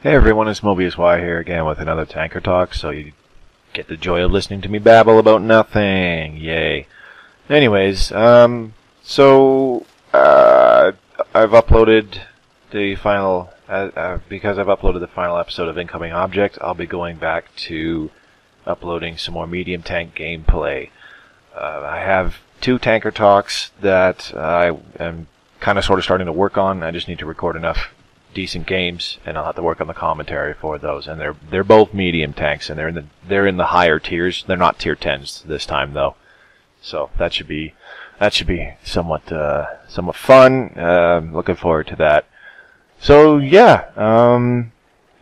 Hey everyone, it's Mobius Y here again with another Tanker Talk, so you get the joy of listening to me babble about nothing. Yay. Anyways, um, so, uh, I've uploaded the final, uh, uh, because I've uploaded the final episode of Incoming Object, I'll be going back to uploading some more medium tank gameplay. Uh, I have two Tanker Talks that I am kind of sort of starting to work on. I just need to record enough decent games, and I'll have to work on the commentary for those. And they're they're both medium tanks, and they're in the they're in the higher tiers. They're not tier tens this time though, so that should be that should be somewhat uh, somewhat fun. Uh, looking forward to that. So yeah, um,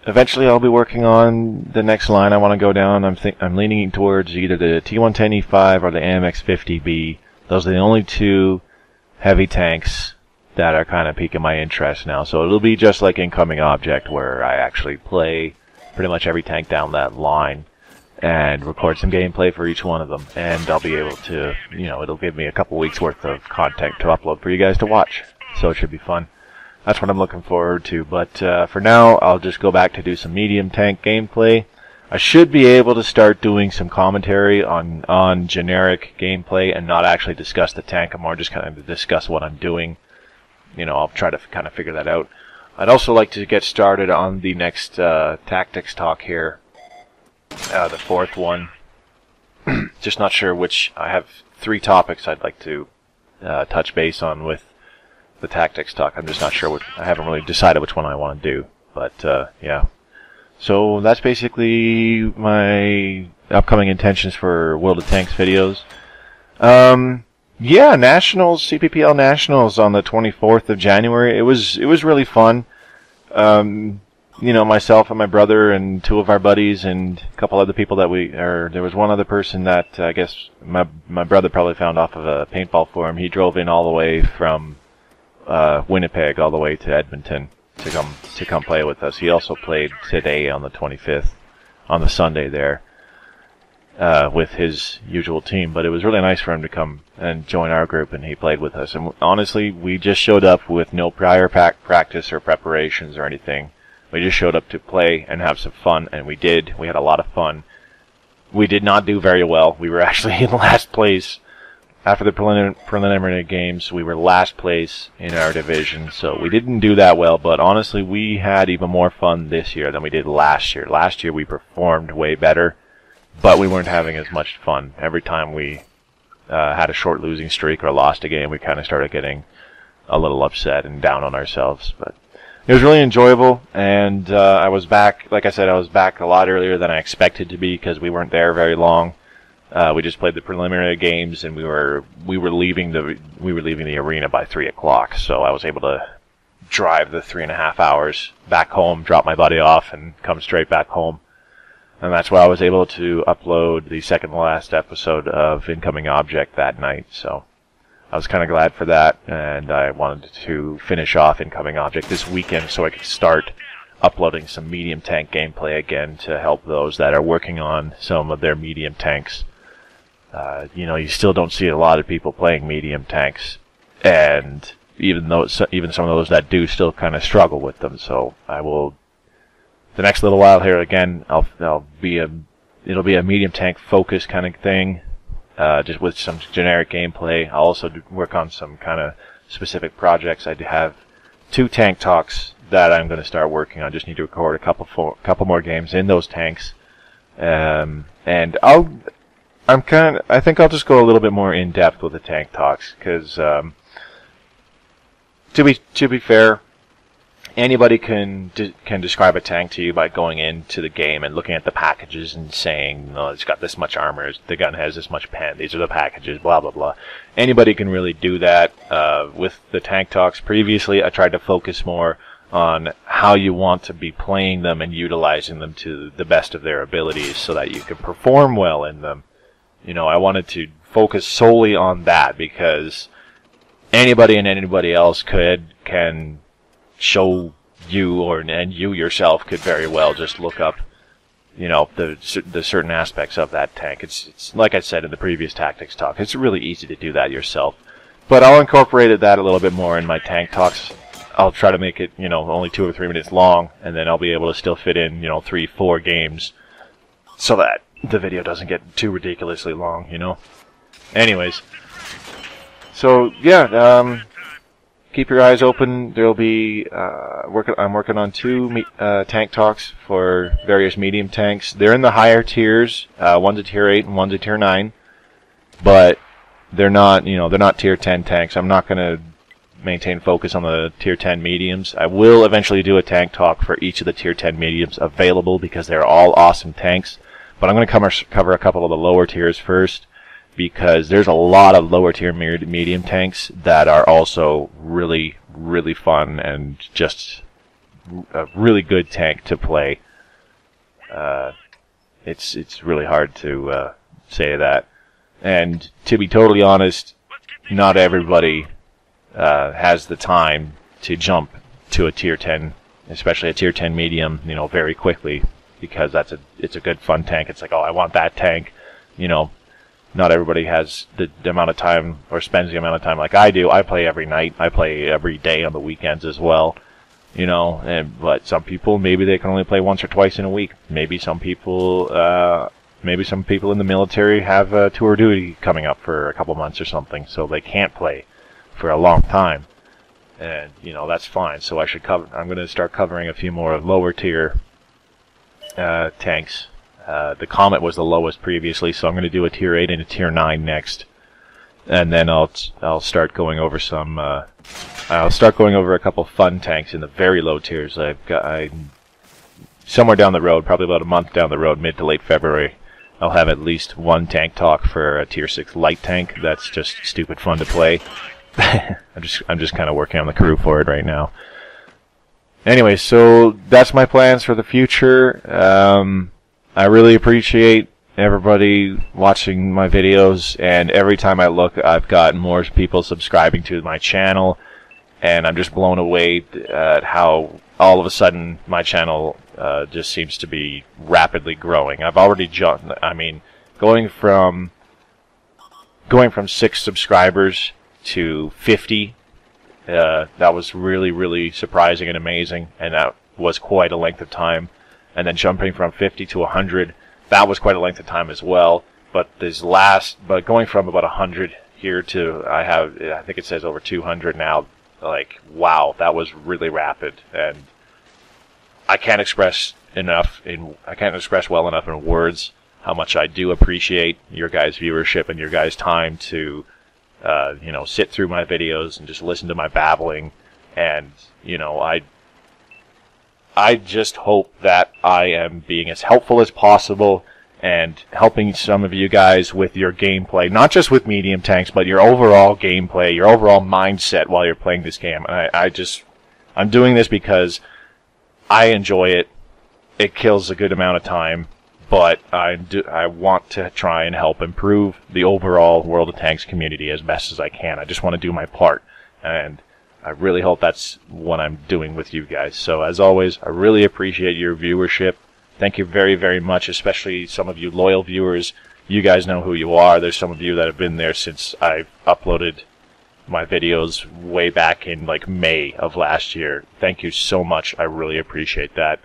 eventually I'll be working on the next line I want to go down. I'm I'm leaning towards either the T110E5 or the AMX50B. Those are the only two heavy tanks that are kind of piquing my interest now. So it'll be just like Incoming Object, where I actually play pretty much every tank down that line and record some gameplay for each one of them. And I'll be able to, you know, it'll give me a couple weeks worth of content to upload for you guys to watch. So it should be fun. That's what I'm looking forward to. But uh, for now, I'll just go back to do some medium tank gameplay. I should be able to start doing some commentary on on generic gameplay and not actually discuss the tank. I'm more just kind of discuss what I'm doing you know, I'll try to kind of figure that out. I'd also like to get started on the next uh, tactics talk here, uh, the fourth one. Just not sure which. I have three topics I'd like to uh, touch base on with the tactics talk. I'm just not sure what. I haven't really decided which one I want to do, but uh, yeah. So that's basically my upcoming intentions for World of Tanks videos. Um, yeah, Nationals, CPPL Nationals on the 24th of January. It was it was really fun. Um, you know, myself and my brother and two of our buddies and a couple other people that we, or there was one other person that I guess my my brother probably found off of a paintball forum. He drove in all the way from uh, Winnipeg all the way to Edmonton to come to come play with us. He also played today on the 25th, on the Sunday there uh, with his usual team, but it was really nice for him to come and join our group, and he played with us. And honestly, we just showed up with no prior pack practice or preparations or anything. We just showed up to play and have some fun, and we did. We had a lot of fun. We did not do very well. We were actually in last place after the prelim- preliminary games. We were last place in our division, so we didn't do that well. But honestly, we had even more fun this year than we did last year. Last year, we performed way better but we weren't having as much fun. Every time we uh, had a short losing streak or lost a game, we kind of started getting a little upset and down on ourselves. But it was really enjoyable, and uh, I was back. Like I said, I was back a lot earlier than I expected to be because we weren't there very long. Uh, we just played the preliminary games, and we were we were leaving the we were leaving the arena by three o'clock. So I was able to drive the three and a half hours back home, drop my buddy off, and come straight back home and that's why I was able to upload the second to last episode of Incoming Object that night. So I was kind of glad for that, and I wanted to finish off Incoming Object this weekend so I could start uploading some medium tank gameplay again to help those that are working on some of their medium tanks. Uh, you know, you still don't see a lot of people playing medium tanks, and even though even some of those that do still kind of struggle with them. So I will the next little while here again, I'll I'll be a it'll be a medium tank focus kind of thing, uh, just with some generic gameplay. I'll also work on some kind of specific projects. I have two tank talks that I'm going to start working on. Just need to record a couple for, couple more games in those tanks, um, and I'll I'm kind of I think I'll just go a little bit more in depth with the tank talks because um, to be to be fair, anybody can de- can describe a tank to you by going into the game and looking at the packages and saying, "Oh, it's got this much armor. The gun has this much pen. These are the packages." Blah blah blah. Anybody can really do that. Uh, with the tank talks previously, I tried to focus more on how you want to be playing them and utilizing them to the best of their abilities, so that you can perform well in them. You know, I wanted to focus solely on that because anybody and anybody else could can show you or and you yourself could very well just look up you know the the certain aspects of that tank. It's it's like I said in the previous tactics talk. It's really easy to do that yourself, but I'll incorporate that a little bit more in my tank talks. I'll try to make it, you know, only two or three minutes long, and then I'll be able to still fit in, you know, three, four games, so that the video doesn't get too ridiculously long, you know. Anyways, so yeah, um, keep your eyes open. There'll be uh, working. I'm working on two me- uh, tank talks for various medium tanks. They're in the higher tiers. Uh, one's a tier eight and one's a tier nine, but they're not. You know, they're not tier ten tanks. I'm not going to maintain focus on the tier 10 mediums. I will eventually do a tank talk for each of the tier 10 mediums available because they're all awesome tanks. But I'm going to cover, cover a couple of the lower tiers first because there's a lot of lower tier medium tanks that are also really, really fun and just a really good tank to play. Uh, it's it's really hard to uh, say that. And to be totally honest, not everybody uh, has the time to jump to a tier 10, especially a tier 10 medium, you know, very quickly because that's a it's a good fun tank. It's like, oh, I want that tank, you know. Not everybody has the, the amount of time or spends the amount of time like I do. I play every night. I play every day on the weekends as well you know. And but some people maybe they can only play once or twice in a week. Maybe some people, uh, maybe some people in the military have a tour duty coming up for a couple months or something, so they can't play for a long time. And you know that's fine. So I should cover. I'm going to start covering a few more lower tier uh, tanks. Uh, the Comet was the lowest previously, so I'm going to do a tier 8 and a tier 9 next. And then I'll I'll start going over some. Uh, I'll start going over a couple fun tanks in the very low tiers. I've got I, somewhere down the road, probably about a month down the road, mid to late February. I'll have at least one tank talk for a tier six light tank. That's just stupid fun to play. I'm just I'm just kind of working on the crew for it right now. Anyway, so that's my plans for the future. Um, I really appreciate everybody watching my videos, and every time I look, I've got more people subscribing to my channel, and I'm just blown away at how all of a sudden my channel uh, just seems to be rapidly growing. I've already jumped. I mean, going from going from six subscribers to 50 uh, that was really, really surprising and amazing, and that was quite a length of time. And then jumping from 50 to 100, that was quite a length of time as well. But this last, but going from about 100 here to I have, I think it says over 200 now. Like, wow, that was really rapid, and I can't express enough in, I can't express well enough in words how much I do appreciate your guys' viewership and your guys' time to uh, you know, sit through my videos and just listen to my babbling. And, you know, I, I just hope that I am being as helpful as possible and helping some of you guys with your gameplay, not just with medium tanks, but your overall gameplay, your overall mindset while you're playing this game. I, I just, I'm doing this because I enjoy it. It kills a good amount of time but I do, I want to try and help improve the overall World of Tanks community as best as I can. I just want to do my part, and I really hope that's what I'm doing with you guys. So as always, I really appreciate your viewership. Thank you very, very much, especially some of you loyal viewers. You guys know who you are. There's some of you that have been there since I've uploaded my videos way back in like May of last year. Thank you so much. I really appreciate that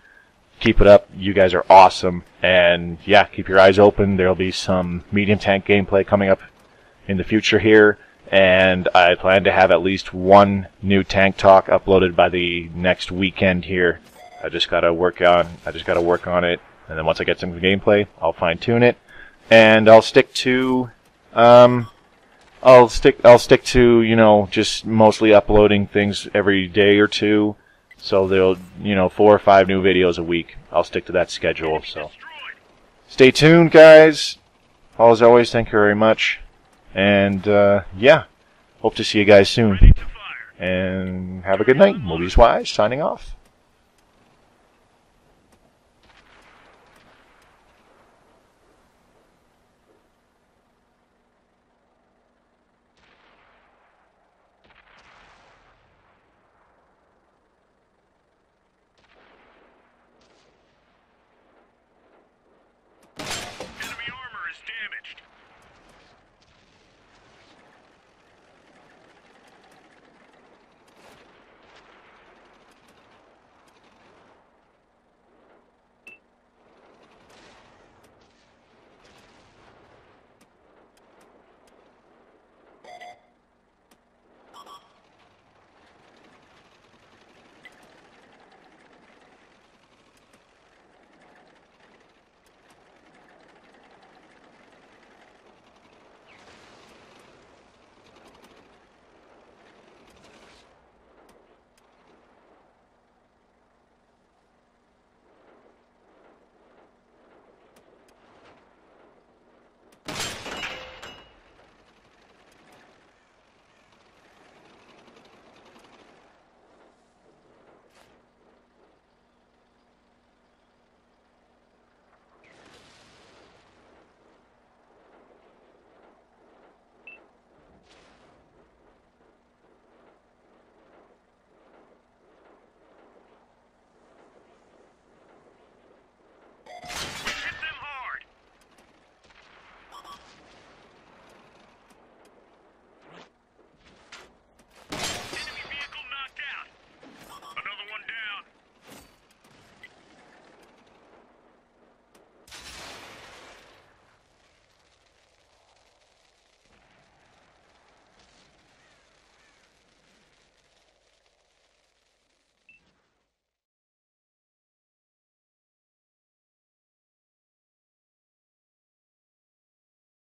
keep it up. You guys are awesome. And yeah, keep your eyes open. There'll be some medium tank gameplay coming up in the future here. And I plan to have at least one new tank talk uploaded by the next weekend here. I just gotta work on, I just gotta work on it. And then once I get some gameplay, I'll fine tune it. And I'll stick to, um, I'll stick, I'll stick to, you know, just mostly uploading things every day or two so they'll, you know, four or five new videos a week. I'll stick to that schedule. So stay tuned, guys. As always, thank you very much. And uh, yeah, hope to see you guys soon. And have a good night. Mobius Y signing off.